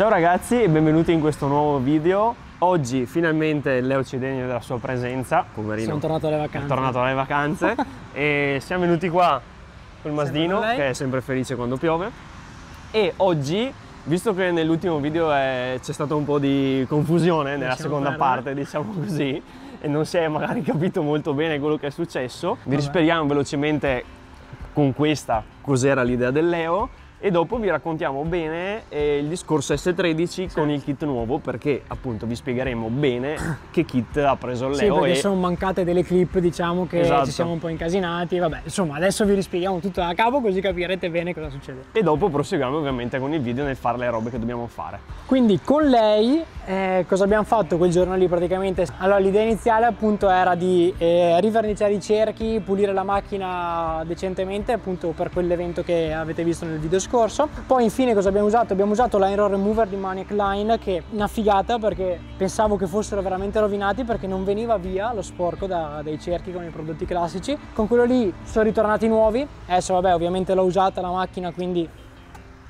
Ciao ragazzi e benvenuti in questo nuovo video. Oggi finalmente Leo ci degna della sua presenza, poverino. Sono tornato alle vacanze. È tornato dalle vacanze e siamo venuti qua col Masdino che è sempre felice quando piove. E oggi, visto che nell'ultimo video è- c'è stata un po' di confusione nella Lasciamo seconda perdere. parte, diciamo così, e non si è magari capito molto bene quello che è successo, vi Vabbè. rispediamo velocemente con questa cos'era l'idea del Leo e dopo vi raccontiamo bene eh, il discorso S13 con il kit nuovo perché appunto vi spiegheremo bene che kit ha preso il Sì, Leo perché e sono mancate delle clip, diciamo che Esatto. ci siamo un po' incasinati. Vabbè, insomma, adesso vi rispieghiamo tutto da capo così capirete bene cosa succede. e dopo proseguiamo ovviamente con il video nel fare le robe che dobbiamo fare. Quindi con lei eh, cosa abbiamo fatto quel giorno lì praticamente? Allora l'idea iniziale appunto era di eh, riverniciare i cerchi, pulire la macchina decentemente appunto per quell'evento che avete visto nel video scorso. Poi infine cosa abbiamo usato? Abbiamo usato l'Iron Remover di Maniac Line che è una figata perché pensavo che fossero veramente rovinati perché non veniva via lo sporco da- dai cerchi con i prodotti classici. Con quello lì sono ritornati nuovi. Adesso vabbè ovviamente l'ho usata la macchina quindi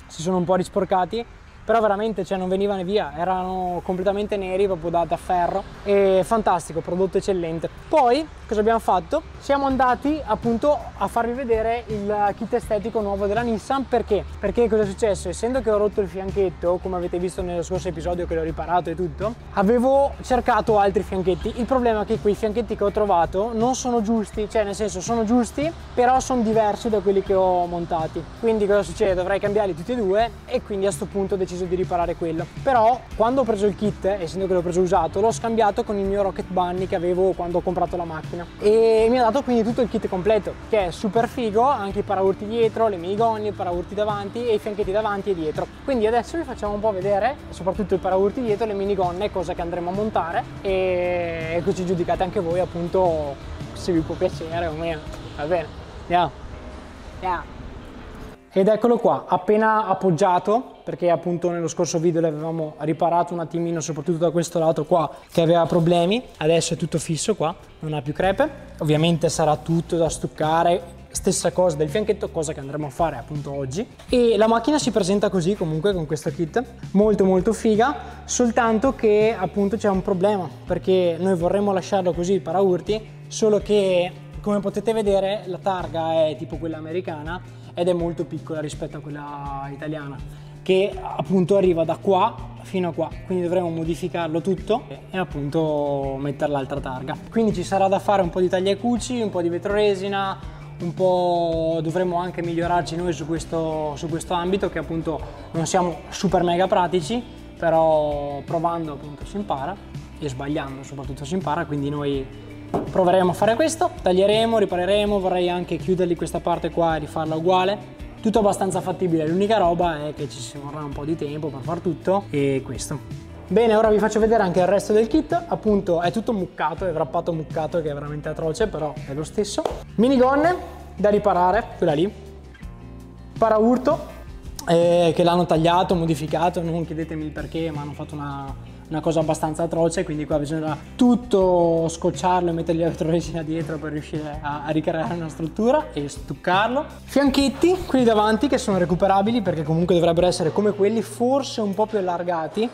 si sono un po' risporcati però veramente cioè, non venivano via, erano completamente neri proprio da, da ferro e fantastico, prodotto eccellente. Poi cosa abbiamo fatto? Siamo andati appunto a farvi vedere il kit estetico nuovo della Nissan perché? Perché cosa è successo? Essendo che ho rotto il fianchetto, come avete visto nello scorso episodio che l'ho riparato e tutto, avevo cercato altri fianchetti. Il problema è che quei fianchetti che ho trovato non sono giusti, cioè nel senso sono giusti, però sono diversi da quelli che ho montati. Quindi cosa succede? Dovrei cambiarli tutti e due e quindi a questo punto ho deciso di riparare quello. Però quando ho preso il kit, essendo che l'ho preso usato, l'ho scambiato con il mio Rocket Bunny che avevo quando ho comprato la macchina e mi ha dato quindi tutto il kit completo, che è super figo, anche i paraurti dietro, le minigonne, i paraurti davanti e i fianchetti davanti e dietro. Quindi adesso vi facciamo un po' vedere, soprattutto i paraurti dietro, le minigonne, cosa che andremo a montare e così giudicate anche voi appunto se vi può piacere o meno. Va bene, andiamo. Andiamo. Ed eccolo qua, appena appoggiato, perché appunto nello scorso video l'avevamo riparato un attimino, soprattutto da questo lato qua che aveva problemi. Adesso è tutto fisso qua, non ha più crepe. Ovviamente sarà tutto da stuccare, stessa cosa del fianchetto, cosa che andremo a fare appunto oggi. E la macchina si presenta così comunque con questo kit, molto molto figa, soltanto che appunto c'è un problema, perché noi vorremmo lasciarlo così il paraurti, solo che come potete vedere la targa è tipo quella americana ed è molto piccola rispetto a quella italiana che appunto arriva da qua fino a qua quindi dovremo modificarlo tutto e appunto mettere l'altra targa quindi ci sarà da fare un po' di taglia e cuci un po' di vetroresina un po' dovremmo anche migliorarci noi su questo, su questo ambito che appunto non siamo super mega pratici però provando appunto si impara e sbagliando soprattutto si impara quindi noi proveremo a fare questo, taglieremo, ripareremo, vorrei anche chiuderli questa parte qua e rifarla uguale. Tutto abbastanza fattibile, l'unica roba è che ci si vorrà un po' di tempo per far tutto e questo. Bene, ora vi faccio vedere anche il resto del kit, appunto è tutto muccato, è wrappato muccato che è veramente atroce, però è lo stesso. Minigonne da riparare, quella lì. Paraurto, eh, che l'hanno tagliato, modificato, non chiedetemi il perché, ma hanno fatto una, una cosa abbastanza atroce, quindi qua bisognerà tutto scocciarlo e mettergli la vetroresina dietro per riuscire a, a ricreare una struttura e stuccarlo. Fianchetti, quelli davanti che sono recuperabili perché comunque dovrebbero essere come quelli, forse un po' più allargati.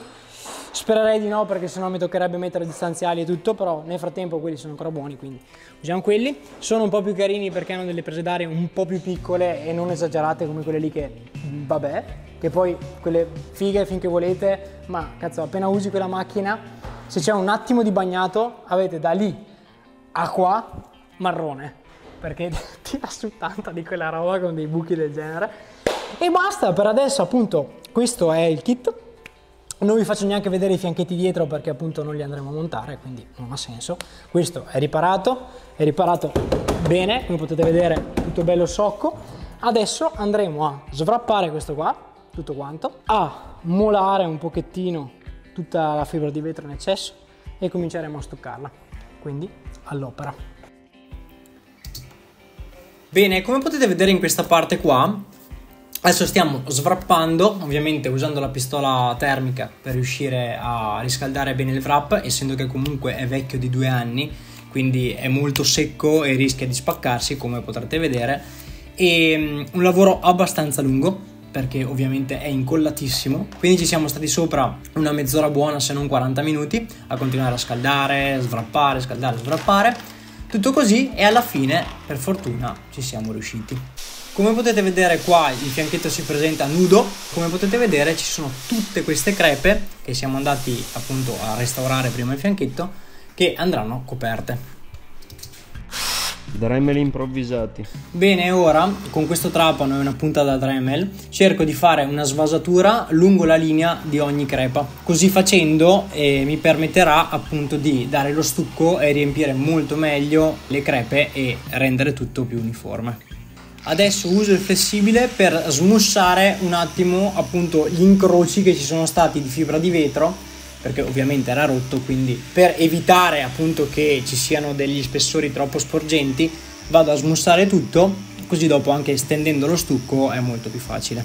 Spererei di no perché sennò mi toccherebbe mettere distanziali e tutto, però nel frattempo quelli sono ancora buoni, quindi usiamo quelli. Sono un po' più carini perché hanno delle prese d'aria un po' più piccole e non esagerate come quelle lì che, vabbè, che poi quelle fighe finché volete, ma cazzo appena usi quella macchina, se c'è un attimo di bagnato avete da lì a qua marrone, perché tira su tanta di quella roba con dei buchi del genere. E basta, per adesso appunto questo è il kit. Non vi faccio neanche vedere i fianchetti dietro perché appunto non li andremo a montare, quindi non ha senso. Questo è riparato, è riparato bene, come potete vedere tutto bello socco. Adesso andremo a svrappare questo qua, tutto quanto, a molare un pochettino tutta la fibra di vetro in eccesso e cominceremo a stuccarla. Quindi all'opera. Bene, come potete vedere in questa parte qua, adesso stiamo svrappando, ovviamente usando la pistola termica per riuscire a riscaldare bene il wrap, essendo che comunque è vecchio di due anni, quindi è molto secco e rischia di spaccarsi, come potrete vedere. E mm, un lavoro abbastanza lungo, perché ovviamente è incollatissimo. Quindi ci siamo stati sopra una mezz'ora buona, se non 40 minuti, a continuare a scaldare, svrappare, scaldare, svrappare. Tutto così e alla fine, per fortuna, ci siamo riusciti. Come potete vedere qua il fianchetto si presenta nudo, come potete vedere ci sono tutte queste crepe che siamo andati appunto a restaurare prima il fianchetto che andranno coperte. Dremel improvvisati. Bene, ora con questo trapano e una punta da Dremel cerco di fare una svasatura lungo la linea di ogni crepa. Così facendo eh, mi permetterà appunto di dare lo stucco e riempire molto meglio le crepe e rendere tutto più uniforme. Adesso uso il flessibile per smussare un attimo appunto gli incroci che ci sono stati di fibra di vetro perché ovviamente era rotto, quindi per evitare appunto che ci siano degli spessori troppo sporgenti vado a smussare tutto, così dopo anche stendendo lo stucco è molto più facile.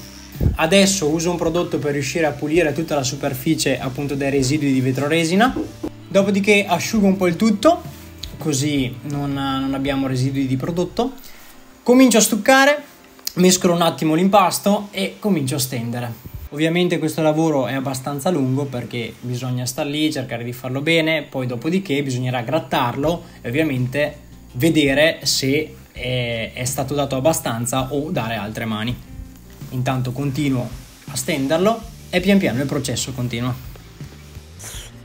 Adesso uso un prodotto per riuscire a pulire tutta la superficie appunto dai residui di vetroresina, dopodiché asciugo un po' il tutto, così non, non abbiamo residui di prodotto, comincio a stuccare, mescolo un attimo l'impasto e comincio a stendere. Ovviamente questo lavoro è abbastanza lungo perché bisogna star lì, cercare di farlo bene, poi dopodiché bisognerà grattarlo e ovviamente vedere se è, è stato dato abbastanza o dare altre mani. Intanto continuo a stenderlo e pian piano il processo continua.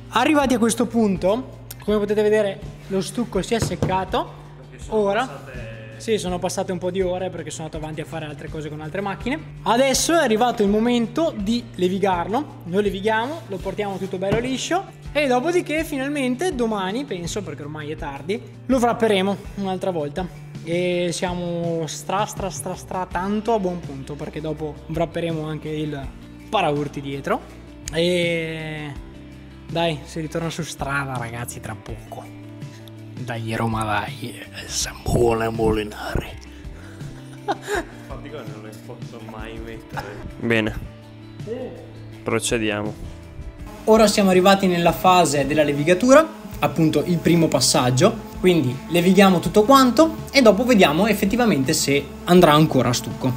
Arrivati a questo punto, come potete vedere lo stucco si è seccato. Ora sì, sono passate un po' di ore perché sono andato avanti a fare altre cose con altre macchine. Adesso è arrivato il momento di levigarlo. Lo levighiamo, lo portiamo tutto bello liscio e dopodiché finalmente domani, penso perché ormai è tardi, lo frapperemo un'altra volta. E siamo stra stra stra stra tanto a buon punto perché dopo wrapperemo anche il paraurti dietro e dai, si ritorna su strada ragazzi tra poco. Dai Roma dai, Sambuone Molinari. Infatti non le posso mai mettere. Bene. Procediamo. Ora siamo arrivati nella fase della levigatura, appunto il primo passaggio. Quindi levighiamo tutto quanto e dopo vediamo effettivamente se andrà ancora a stucco.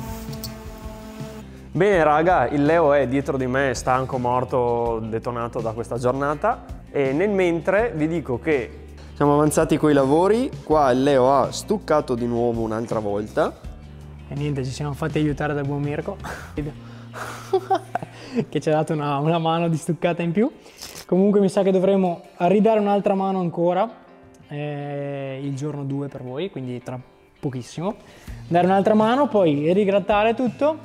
Bene raga, il Leo è dietro di me, stanco, morto, detonato da questa giornata e nel mentre vi dico che siamo avanzati con i lavori, qua Leo ha stuccato di nuovo un'altra volta. E niente, ci siamo fatti aiutare da buon Mirko, che ci ha dato una, una, mano di stuccata in più. Comunque mi sa che dovremo ridare un'altra mano ancora, eh, il giorno 2 per voi, quindi tra pochissimo. Dare un'altra mano, poi rigrattare tutto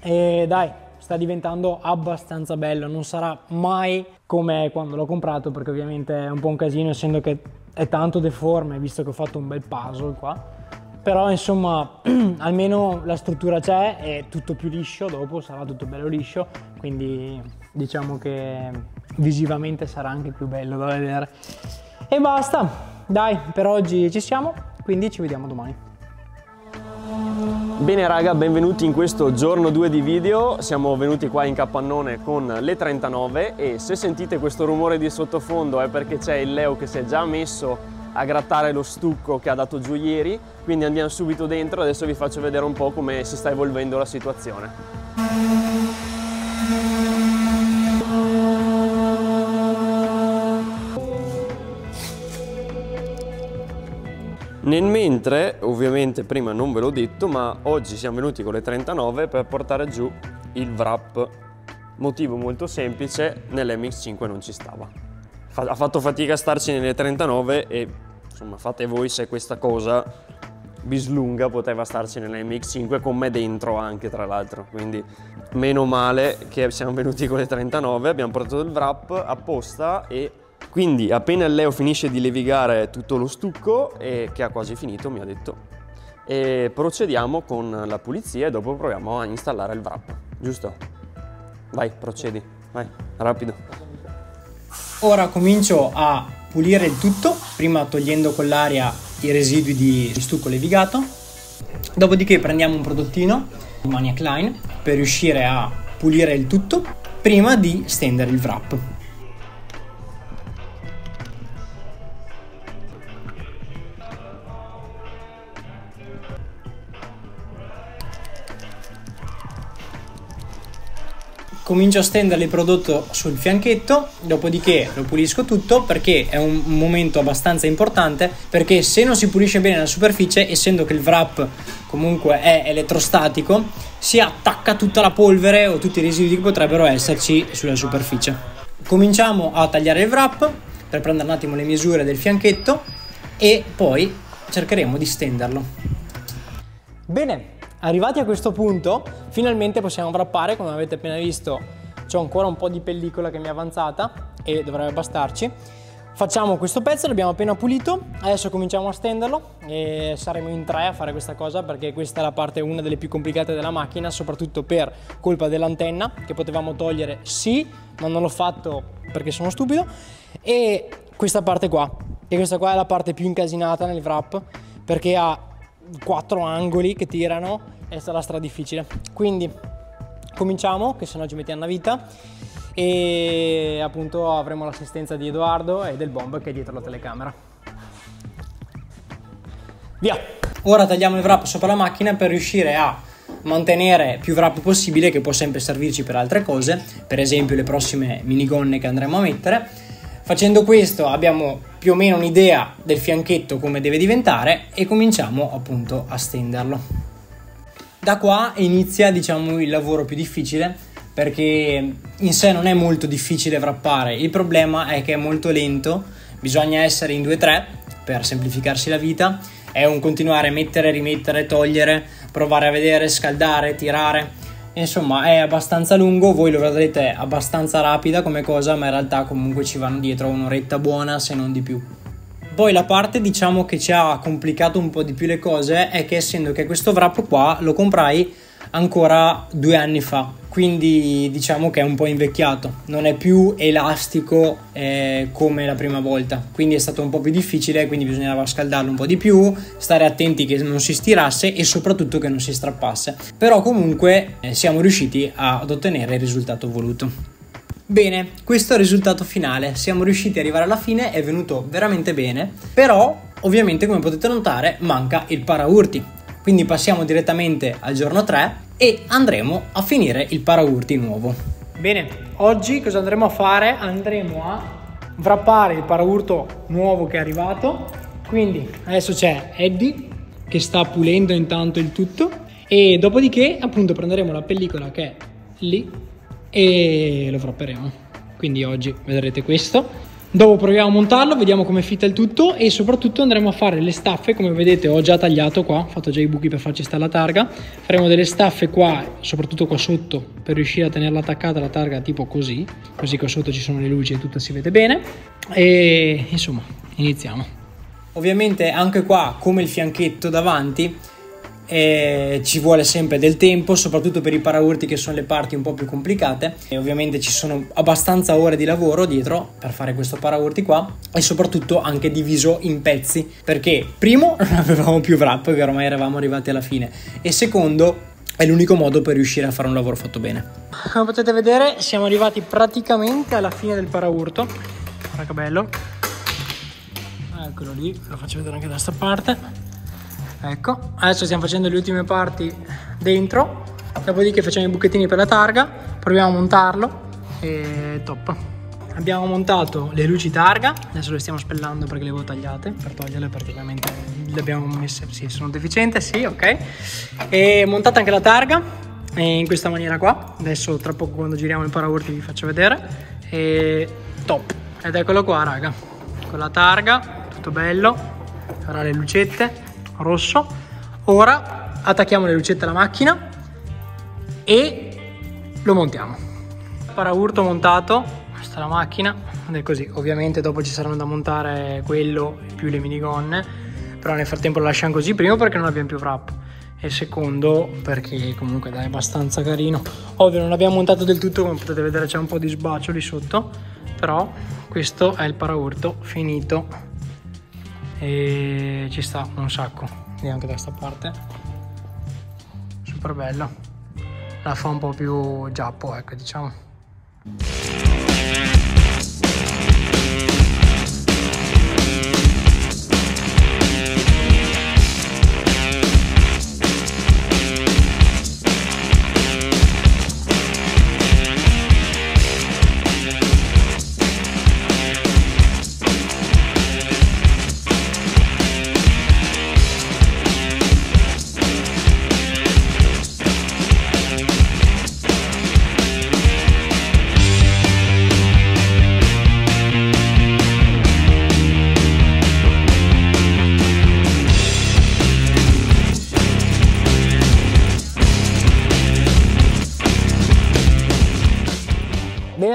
e dai, sta diventando abbastanza bello, non sarà mai come quando l'ho comprato perché ovviamente è un po' un casino essendo che è tanto deforme visto che ho fatto un bel puzzle qua. Però insomma almeno la struttura c'è è tutto più liscio dopo sarà tutto bello liscio quindi diciamo che visivamente sarà anche più bello da vedere. E basta dai per oggi ci siamo quindi ci vediamo domani Bene raga, benvenuti in questo giorno 2 di video, siamo venuti qua in capannone con le 39 e se sentite questo rumore di sottofondo è perché c'è il Leo che si è già messo a grattare lo stucco che ha dato giù ieri, quindi andiamo subito dentro, adesso vi faccio vedere un po' come si sta evolvendo la situazione. Nel mentre, ovviamente prima non ve l'ho detto, ma oggi siamo venuti con le 39 per portare giù il wrap. Motivo molto semplice, nell'MX5 non ci stava. Ha fatto fatica a starci nelle 39 e insomma fate voi se questa cosa bislunga poteva starci nell'MX5 con me dentro anche tra l'altro quindi meno male che siamo venuti con le 39 abbiamo portato il wrap apposta e quindi appena Leo finisce di levigare tutto lo stucco, e che ha quasi finito mi ha detto, e procediamo con la pulizia e dopo proviamo a installare il wrap, giusto? Vai, procedi, vai, rapido. Ora comincio a pulire il tutto, prima togliendo con l'aria i residui di stucco levigato, dopodiché prendiamo un prodottino, Maniac Line, per riuscire a pulire il tutto prima di stendere il wrap. Comincio a stendere il prodotto sul fianchetto, dopodiché lo pulisco tutto perché è un momento abbastanza importante perché se non si pulisce bene la superficie, essendo che il wrap comunque è elettrostatico, si attacca tutta la polvere o tutti i residui che potrebbero esserci sulla superficie. Cominciamo a tagliare il wrap per prendere un attimo le misure del fianchetto e poi cercheremo di stenderlo. Bene, Arrivati a questo punto, finalmente possiamo wrappare, come avete appena visto c'è ancora un po' di pellicola che mi è avanzata e dovrebbe bastarci. Facciamo questo pezzo, l'abbiamo appena pulito, adesso cominciamo a stenderlo e saremo in tre a fare questa cosa perché questa è la parte una delle più complicate della macchina, soprattutto per colpa dell'antenna che potevamo togliere sì, ma non l'ho fatto perché sono stupido e questa parte qua, e questa qua è la parte più incasinata nel wrap perché ha quattro angoli che tirano e sarà stra difficile. Quindi cominciamo, che se no ci mettiamo una vita e appunto avremo l'assistenza di Edoardo e del bomb che è dietro la telecamera. Via! Ora tagliamo il wrap sopra la macchina per riuscire a mantenere più wrap possibile che può sempre servirci per altre cose, per esempio le prossime minigonne che andremo a mettere. Facendo questo abbiamo più o meno un'idea del fianchetto come deve diventare e cominciamo appunto a stenderlo. Da qua inizia diciamo il lavoro più difficile perché in sé non è molto difficile wrappare, il problema è che è molto lento, bisogna essere in 2-3 per semplificarsi la vita, è un continuare a mettere, rimettere, togliere, provare a vedere, scaldare, tirare Insomma, è abbastanza lungo, voi lo vedrete abbastanza rapida come cosa, ma in realtà comunque ci vanno dietro un'oretta buona, se non di più. Poi la parte diciamo che ci ha complicato un po' di più le cose è che essendo che questo wrap qua lo comprai ancora due anni fa. Quindi diciamo che è un po' invecchiato, non è più elastico eh, come la prima volta, quindi è stato un po' più difficile, quindi bisognava scaldarlo un po' di più, stare attenti che non si stirasse e soprattutto che non si strappasse, però comunque eh, siamo riusciti ad ottenere il risultato voluto. Bene, questo è il risultato finale, siamo riusciti ad arrivare alla fine, è venuto veramente bene, però ovviamente come potete notare manca il paraurti, quindi passiamo direttamente al giorno 3 e andremo a finire il paraurti nuovo. Bene, oggi cosa andremo a fare? Andremo a wrappare il paraurto nuovo che è arrivato. Quindi adesso c'è Eddie che sta pulendo intanto il tutto e dopodiché appunto prenderemo la pellicola che è lì e lo wrapperemo. Quindi oggi vedrete questo Dopo proviamo a montarlo, vediamo come fitta il tutto e soprattutto andremo a fare le staffe, come vedete ho già tagliato qua, ho fatto già i buchi per farci stare la targa. Faremo delle staffe qua, soprattutto qua sotto, per riuscire a tenerla attaccata la targa tipo così, così qua sotto ci sono le luci e tutto si vede bene. E insomma, iniziamo. Ovviamente anche qua, come il fianchetto davanti, e ci vuole sempre del tempo, soprattutto per i paraurti che sono le parti un po' più complicate. E ovviamente ci sono abbastanza ore di lavoro dietro per fare questo paraurti qua e soprattutto anche diviso in pezzi perché primo non avevamo più wrap che ormai eravamo arrivati alla fine e secondo è l'unico modo per riuscire a fare un lavoro fatto bene. Come potete vedere siamo arrivati praticamente alla fine del paraurto, guarda che bello, eccolo lì, lo faccio vedere anche da questa parte ecco adesso stiamo facendo le ultime parti dentro dopodiché facciamo i buchettini per la targa proviamo a montarlo e top. Abbiamo montato le luci targa adesso le stiamo spellando perché le avevo tagliate per toglierle praticamente le abbiamo messe sì sono deficiente sì ok. E montata anche la targa in questa maniera qua adesso tra poco quando giriamo il paraurti vi faccio vedere e top. Ed eccolo qua raga con la targa tutto bello farà le lucette rosso. Ora attacchiamo le lucette alla macchina e lo montiamo. Paraurto montato, questa è la macchina, ed è così. Ovviamente dopo ci saranno da montare quello più le minigonne, però nel frattempo lo lasciamo così, primo perché non abbiamo più wrap e secondo perché comunque dai, è abbastanza carino. Ovvio non l'abbiamo montato del tutto, come potete vedere c'è un po' di sbaccioli sotto, però questo è il paraurto finito e ci sta un sacco. E anche da questa parte. Super bello. La fa un po' più giappo ecco diciamo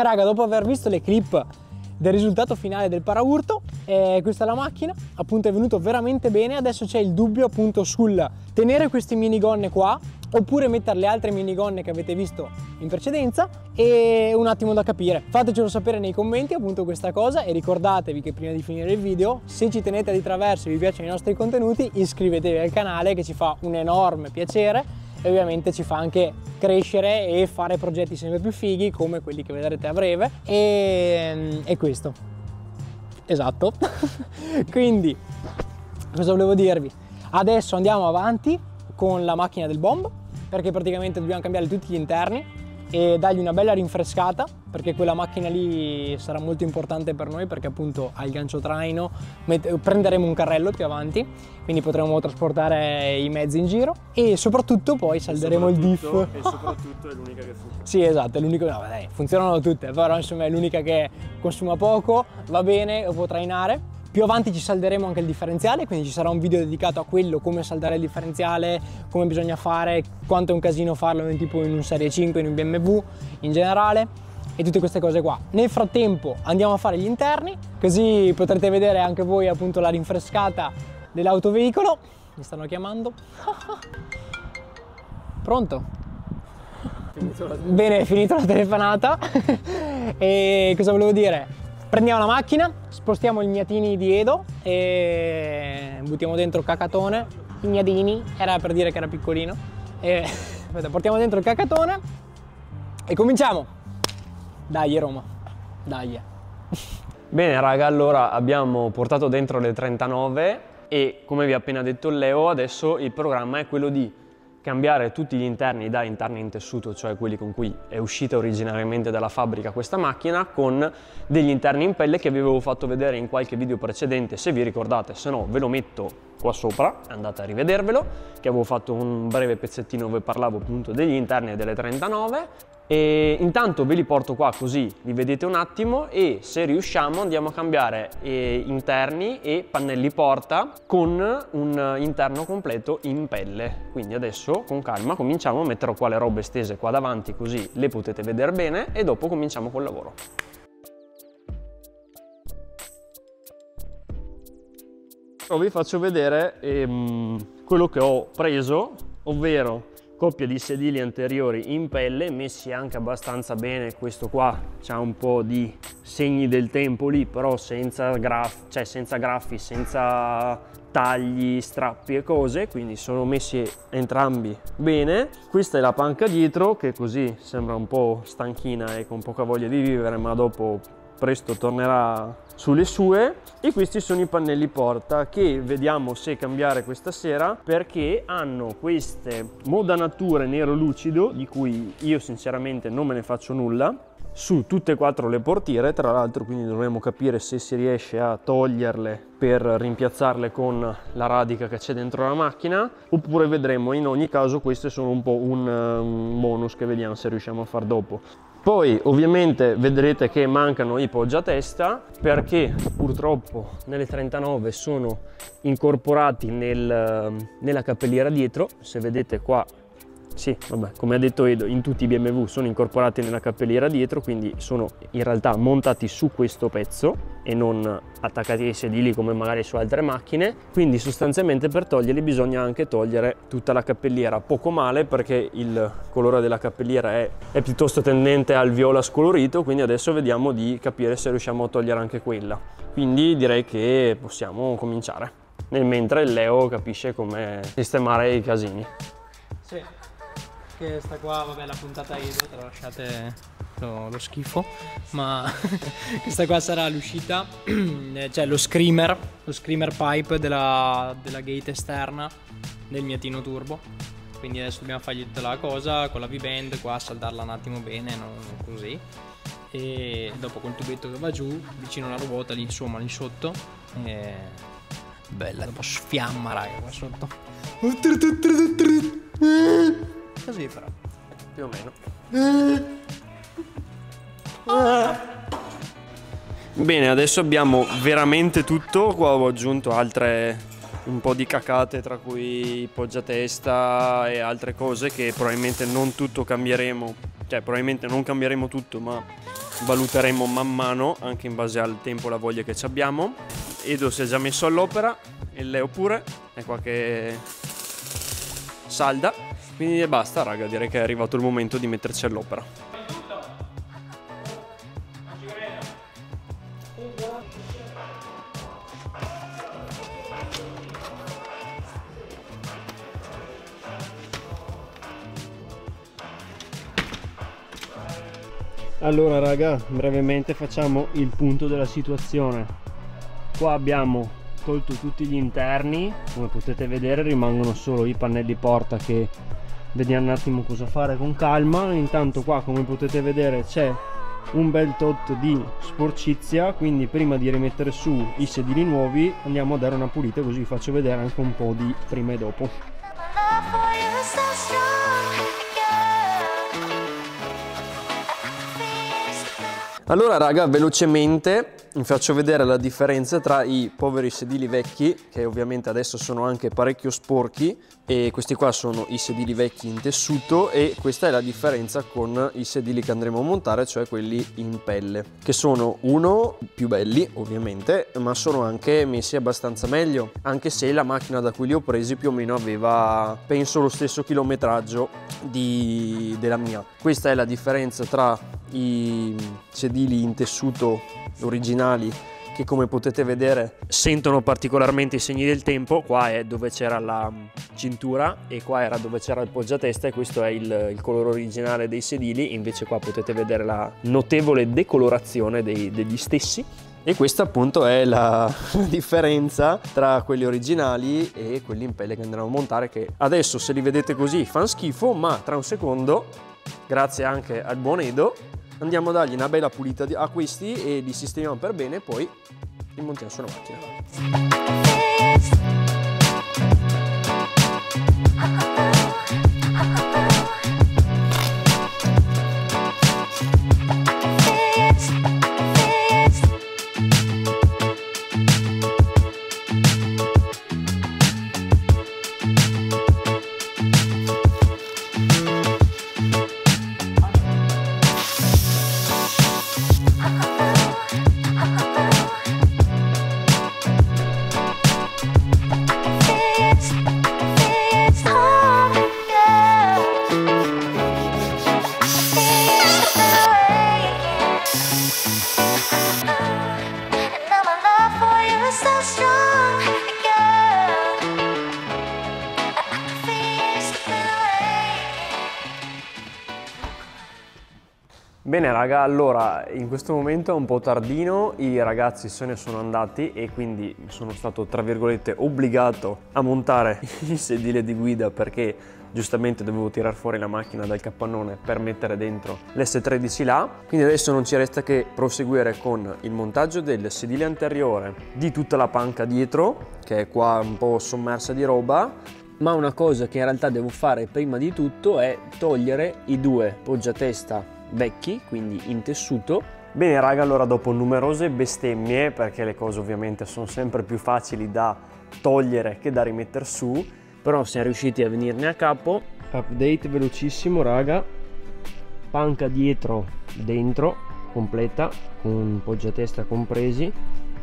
raga, dopo aver visto le clip del risultato finale del paraurto, eh, questa è la macchina, appunto è venuto veramente bene, adesso c'è il dubbio appunto sul tenere queste minigonne qua oppure mettere le altre minigonne che avete visto in precedenza e un attimo da capire. Fatecelo sapere nei commenti appunto questa cosa e ricordatevi che prima di finire il video, se ci tenete di traverso e vi piacciono i nostri contenuti, iscrivetevi al canale che ci fa un enorme piacere e ovviamente ci fa anche crescere e fare progetti sempre più fighi come quelli che vedrete a breve. E, e questo. Esatto. Quindi cosa volevo dirvi? Adesso andiamo avanti con la macchina del bomb perché praticamente dobbiamo cambiare tutti gli interni e dargli una bella rinfrescata perché quella macchina lì sarà molto importante per noi perché appunto ha il gancio traino, prenderemo un carrello più avanti quindi potremo trasportare i mezzi in giro e soprattutto poi salderemo il diff. E soprattutto è l'unica che funziona. sì esatto, è l'unica, no dai, funzionano tutte, però insomma è l'unica che consuma poco, va bene, può trainare più avanti ci salderemo anche il differenziale, quindi ci sarà un video dedicato a quello, come saldare il differenziale, come bisogna fare, quanto è un casino farlo in, tipo in un Serie 5, in un BMW in generale e tutte queste cose qua. Nel frattempo andiamo a fare gli interni, così potrete vedere anche voi appunto la rinfrescata dell'autoveicolo. Mi stanno chiamando. Pronto? Bene, è finita la telefonata. e cosa volevo dire? Prendiamo la macchina, spostiamo i gnatini di Edo e buttiamo dentro il cacatone. I gnadini, era per dire che era piccolino. E, aspetta, portiamo dentro il cacatone e cominciamo. Dai Roma, dai. Bene raga, allora abbiamo portato dentro le 39 e come vi ha appena detto Leo, adesso il programma è quello di cambiare tutti gli interni da interni in tessuto, cioè quelli con cui è uscita originariamente dalla fabbrica questa macchina, con degli interni in pelle che vi avevo fatto vedere in qualche video precedente, se vi ricordate, se no ve lo metto qua sopra, andate a rivedervelo, che avevo fatto un breve pezzettino dove parlavo appunto degli interni delle 39 e intanto ve li porto qua così li vedete un attimo e se riusciamo andiamo a cambiare eh, interni e pannelli porta con un interno completo in pelle. Quindi adesso con calma cominciamo, metterò qua le robe stese qua davanti così le potete vedere bene e dopo cominciamo col lavoro. vi faccio vedere ehm, quello che ho preso, ovvero coppia di sedili anteriori in pelle messi anche abbastanza bene. Questo qua c'ha un po' di segni del tempo lì però senza, graf cioè senza graffi senza tagli strappi e cose quindi sono messi entrambi bene. Questa è la panca dietro che così sembra un po' stanchina e con poca voglia di vivere ma dopo presto tornerà sulle sue. E questi sono i pannelli porta che vediamo se cambiare questa sera perché hanno queste modanature nero lucido di cui io sinceramente non me ne faccio nulla. Su tutte e quattro le portiere tra l'altro quindi dovremo capire se si riesce a toglierle per rimpiazzarle con la radica che c'è dentro la macchina oppure vedremo. In ogni caso queste sono un po' un, un bonus che vediamo se riusciamo a far dopo poi ovviamente vedrete che mancano i poggiatesta perché purtroppo nelle 39 sono incorporati nel, nella cappelliera dietro, se vedete qua sì, vabbè, come ha detto Edo, in tutti i BMW sono incorporati nella cappelliera dietro, quindi sono in realtà montati su questo pezzo e non attaccati ai sedili come magari su altre macchine, quindi sostanzialmente per toglierli bisogna anche togliere tutta la cappelliera, poco male perché il colore della cappelliera è, è piuttosto tendente al viola scolorito, quindi adesso vediamo di capire se riusciamo a togliere anche quella. Quindi direi che possiamo cominciare, nel mentre il Leo capisce come sistemare i casini. Sì che sta qua, vabbè la puntata Edo, te la lasciate lo, lo schifo, ma questa qua sarà l'uscita, cioè lo screamer, lo screamer pipe della, della gate esterna del miatino turbo. Quindi adesso dobbiamo fargli tutta la cosa con la V-band qua, saldarla un attimo bene, non così. E dopo col tubetto che va giù, vicino alla ruota lì insomma lì sotto. E... Bella, dopo sfiamma raga qua sotto. Così però. Più o meno. Bene, adesso abbiamo veramente tutto. Qua ho aggiunto altre un po' di cacate, tra cui poggiatesta e altre cose che probabilmente non tutto cambieremo. Cioè, probabilmente non cambieremo tutto, ma valuteremo man mano anche in base al tempo e alla voglia che ci abbiamo Edo si è già messo all'opera e Leo pure è qua che salda quindi basta raga direi che è arrivato il momento di metterci all'opera Allora raga, brevemente facciamo il punto della situazione. Qua abbiamo tolto tutti gli interni, come potete vedere rimangono solo i pannelli porta che vediamo un attimo cosa fare con calma. Intanto qua come potete vedere c'è un bel tot di sporcizia, quindi prima di rimettere su i sedili nuovi andiamo a dare una pulita così vi faccio vedere anche un po' di prima e dopo. Allora raga, velocemente vi faccio vedere la differenza tra i poveri sedili vecchi, che ovviamente adesso sono anche parecchio sporchi, e questi qua sono i sedili vecchi in tessuto e questa è la differenza con i sedili che andremo a montare, cioè quelli in pelle, che sono uno più belli ovviamente, ma sono anche messi abbastanza meglio, anche se la macchina da cui li ho presi più o meno aveva, penso, lo stesso chilometraggio di, della mia. Questa è la differenza tra i sedili in tessuto originali che come potete vedere sentono particolarmente i segni del tempo. Qua è dove c'era la cintura e qua era dove c'era il poggiatesta e questo è il, il, colore originale dei sedili. Invece qua potete vedere la notevole decolorazione dei, degli stessi. E questa appunto è la differenza tra quelli originali e quelli in pelle che andremo a montare che adesso se li vedete così fanno schifo ma tra un secondo grazie anche al buon Edo andiamo a dargli una bella pulita a questi e li sistemiamo per bene e poi li montiamo sulla macchina. Bene raga, allora in questo momento è un po' tardino, i ragazzi se ne sono andati e quindi sono stato tra virgolette obbligato a montare il sedile di guida perché giustamente dovevo tirar fuori la macchina dal capannone per mettere dentro l'S13 là. Quindi adesso non ci resta che proseguire con il montaggio del sedile anteriore di tutta la panca dietro che è qua un po' sommersa di roba. Ma una cosa che in realtà devo fare prima di tutto è togliere i due poggiatesta vecchi, quindi in tessuto. Bene raga, allora dopo numerose bestemmie, perché le cose ovviamente sono sempre più facili da togliere che da rimettere su, però siamo riusciti a venirne a capo. Update velocissimo raga, panca dietro, dentro, completa, con poggiatesta compresi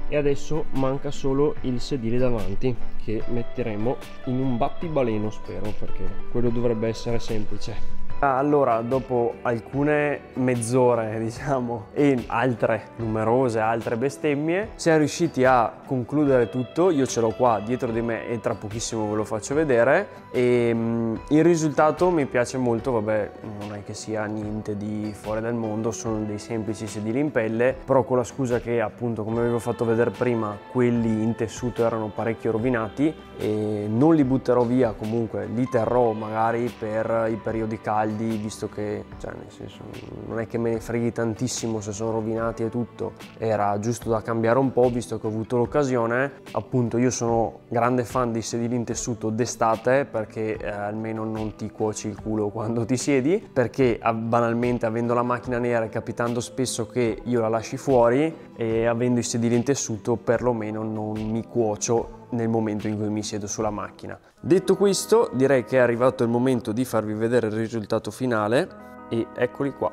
e adesso manca solo il sedile davanti che metteremo in un battibaleno spero perché quello dovrebbe essere semplice allora, dopo alcune mezz'ore, diciamo, e altre numerose altre bestemmie, siamo riusciti a concludere tutto. Io ce l'ho qua dietro di me e tra pochissimo ve lo faccio vedere. E um, il risultato mi piace molto, vabbè, non è che sia niente di fuori dal mondo, sono dei semplici sedili in pelle, però con la scusa che appunto, come avevo fatto vedere prima, quelli in tessuto erano parecchio rovinati e non li butterò via, comunque li terrò magari per i periodi caldi caldi, visto che cioè, senso, non è che me ne freghi tantissimo se sono rovinati e tutto, era giusto da cambiare un po' visto che ho avuto l'occasione. Appunto io sono grande fan dei sedili in tessuto d'estate perché eh, almeno non ti cuoci il culo quando ti siedi, perché banalmente avendo la macchina nera e capitando spesso che io la lasci fuori e avendo i sedili in tessuto perlomeno non mi cuocio nel momento in cui mi siedo sulla macchina. Detto questo, direi che è arrivato il momento di farvi vedere il risultato finale e eccoli qua.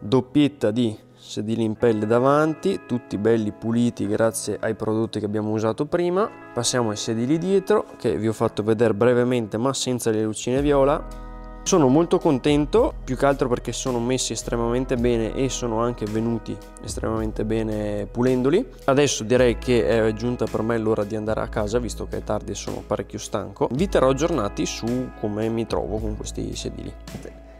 doppietta di sedili in pelle davanti, tutti belli puliti grazie ai prodotti che abbiamo usato prima. Passiamo ai sedili dietro che vi ho fatto vedere brevemente ma senza le lucine viola. Sono molto contento, più che altro perché sono messi estremamente bene e sono anche venuti estremamente bene pulendoli. Adesso direi che è giunta per me l'ora di andare a casa, visto che è tardi e sono parecchio stanco. Vi terrò aggiornati su come mi trovo con questi sedili.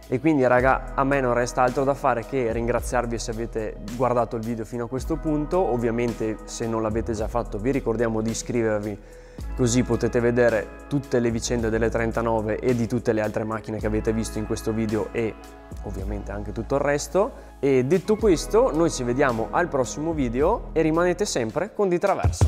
E quindi raga a me non resta altro da fare che ringraziarvi se avete guardato il video fino a questo punto, ovviamente se non l'avete già fatto vi ricordiamo di iscrivervi così potete vedere tutte le vicende delle 39 e di tutte le altre macchine che avete visto in questo video e ovviamente anche tutto il resto. E detto questo, noi ci vediamo al prossimo video e rimanete sempre con Di Traverso.